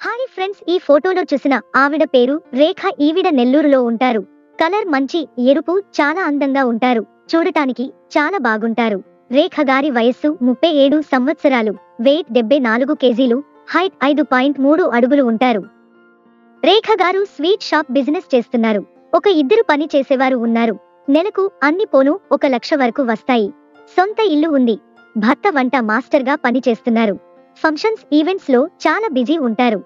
Hi friends ఈ ఫోటోలో చూసిన ఆవిడ పేరు రేఖ. ఈవిడ నెల్లూరులో ఉంటారు. కలర్ మంచి ఎరుపు చాలా అందంగా ఉంటారు. చూడటానికి చాలా బాగుంటారు. రేఖ గారి వయస్సు ముప్పై ఏడు సంవత్సరాలు. వెయిట్ డెబ్బై నాలుగు కేజీలు. హైట్ ఐదు పాయింట్ మూడు అడుగులు ఉంటారు. రేఖ గారు స్వీట్ షాప్ బిజినెస్ చేస్తున్నారు. ఒక ఇద్దరు పని చేసేవారు ఉన్నారు. నెలకు అన్ని పోను ఒక లక్ష వరకు వస్తాయి. సొంత ఇల్లు ఉంది. భర్త వంట మాస్టర్గా పని చేస్తున్నారు ఫంక్షన్స్ ఈవెంట్స్లో చాలా బిజీ ఉంటారు.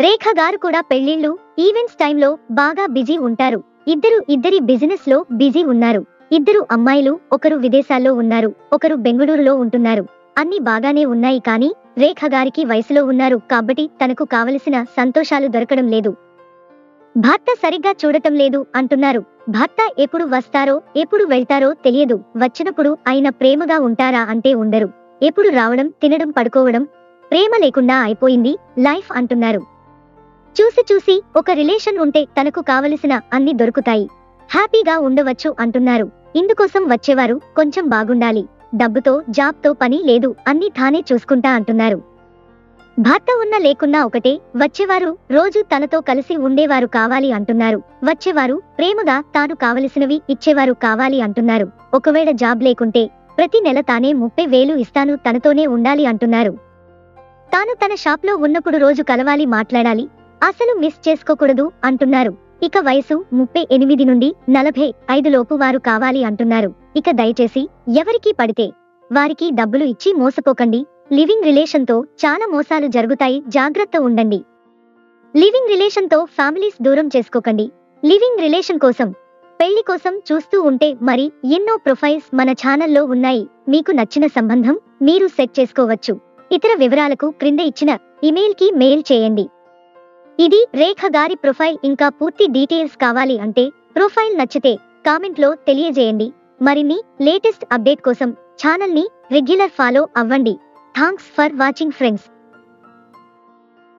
రేఖ గారు కూడా పెళ్ళిళ్ళు ఈవెంట్స్ టైంలో బాగా బిజీ ఉంటారు. ఇద్దరు ఇద్దరి బిజినెస్లో బిజీ ఉన్నారు. ఇద్దరు అమ్మాయిలు ఒకరు విదేశాల్లో ఉన్నారు ఒకరు బెంగళూరులో ఉంటున్నారు. అన్ని బాగానే ఉన్నాయి కానీ రేఖ గారికి వయసులో ఉన్నారు కాబట్టి తనకు కావలసిన సంతోషాలు దొరకడం లేదు. భర్త సరిగ్గా చూడటం లేదు అంటున్నారు. భర్త ఎప్పుడు వస్తారో ఎప్పుడు వెళ్తారో తెలియదు. వచ్చినప్పుడు ఆయన ప్రేమగా ఉంటారా అంటే ఉండరు. ఎప్పుడు రావడం తినడం పడుకోవడం ప్రేమ లేకుండా అయిపోయింది లైఫ్ అంటున్నారు. చూసి చూసి ఒక రిలేషన్ ఉంటే తనకు కావలసిన అన్ని దొరుకుతాయి. హ్యాపీగా ఉండవచ్చు అంటున్నారు. ఇందుకోసం వచ్చేవారు కొంచెం బాగుండాలి. డబ్బుతో జాబ్తో పని లేదు అన్ని తానే చూసుకుంటా అంటున్నారు. భర్త ఉన్న లేకున్నా ఒకటే వచ్చేవారు రోజు తనతో కలిసి ఉండేవారు కావాలి అంటున్నారు. వచ్చేవారు ప్రేమగా తాను కావలసినవి ఇచ్చేవారు కావాలి అంటున్నారు. ఒకవేళ జాబ్ లేకుంటే ప్రతి నెల తానే ముప్పై వేలు ఇస్తాను తనతోనే ఉండాలి అంటున్నారు. తాను తన షాప్లో ఉన్నప్పుడు రోజు కలవాలి మాట్లాడాలి. అసలు మిస్ చేసుకోకూడదు అంటున్నారు. ఇక వయసు ముప్పై ఎనిమిది నుండి నలభై ఐదు లోపు వారు కావాలి అంటున్నారు. ఇక దయచేసి ఎవరికి పడితే వారికి డబ్బులు ఇచ్చి మోసపోకండి. లివింగ్ రిలేషన్తో చాలా మోసాలు జరుగుతాయి జాగ్రత్త ఉండండి. లివింగ్ రిలేషన్తో ఫ్యామిలీస్ దూరం చేసుకోకండి. లివింగ్ రిలేషన్ కోసం పెళ్ళి కోసం చూస్తూ ఉంటే మరి ఎన్నో ప్రొఫైల్స్ మన ఛానల్లో ఉన్నాయి. మీకు నచ్చిన సంబంధం మీరు సెట్ చేసుకోవచ్చు. ఇతర వివరాలకు క్రింద ఇచ్చిన ఇమెయిల్కి మెయిల్ చేయండి. ఇది రేఖ గారి ప్రొఫైల్. ఇంకా పూర్తి డీటెయిల్స్ కావాలి అంటే ప్రొఫైల్ నచ్చితే కామెంట్లో తెలియజేయండి. మరిన్ని లేటెస్ట్ అప్డేట్ కోసం ఛానల్ని రెగ్యులర్ ఫాలో అవ్వండి. Thanks for watching friends.